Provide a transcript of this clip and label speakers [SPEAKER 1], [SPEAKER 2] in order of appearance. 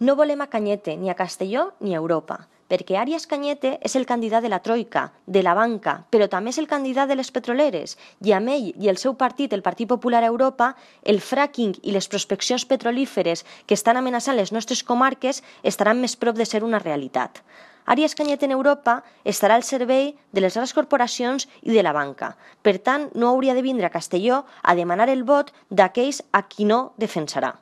[SPEAKER 1] No volem a Canyete, ni a Castelló, ni a Europa, perquè Arias Canyete és el candidat de la Troika, de la banca, però també és el candidat de les petroleres, i amb ell i el seu partit, el Partit Popular a Europa, el fracking i les prospeccions petrolíferes que estan amenaçant les nostres comarques estaran més prop de ser una realitat. Àries Canyet en Europa estarà al servei de les grans corporacions i de la banca. Per tant, no hauria de vindre a Castelló a demanar el vot d'aquells a qui no defensarà.